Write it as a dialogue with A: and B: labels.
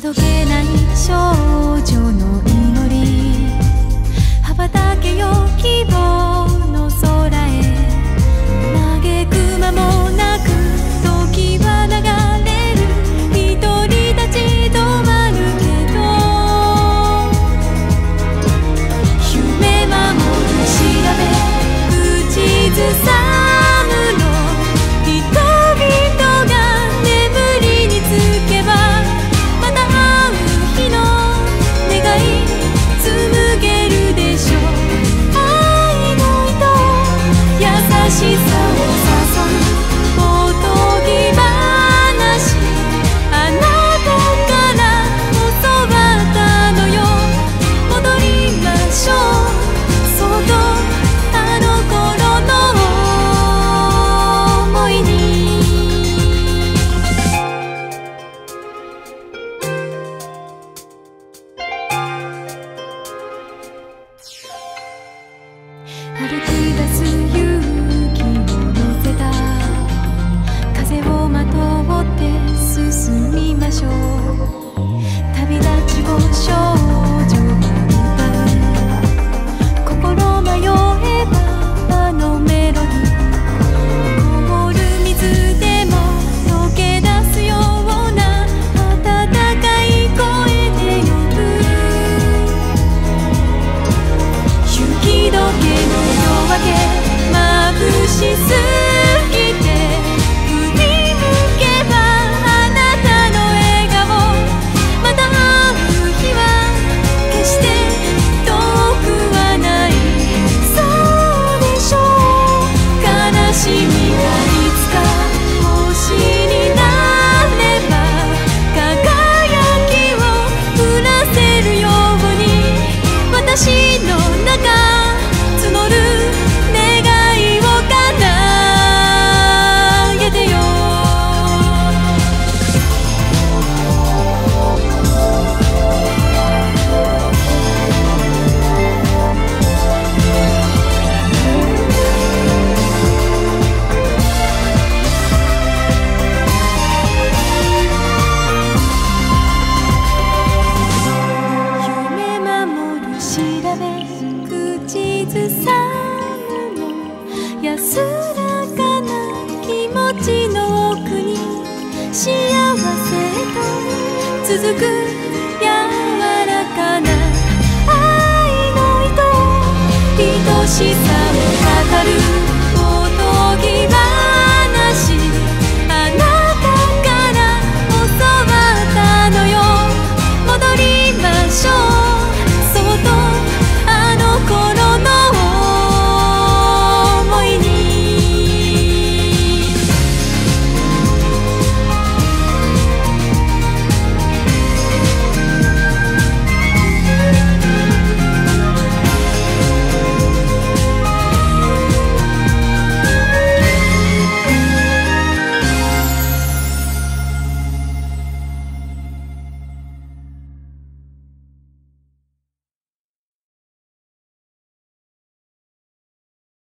A: どけない少女の祈り。羽ばたけよ希望。安らかな気持ちの奥に幸せと続く柔らかな愛の糸愛しさをる。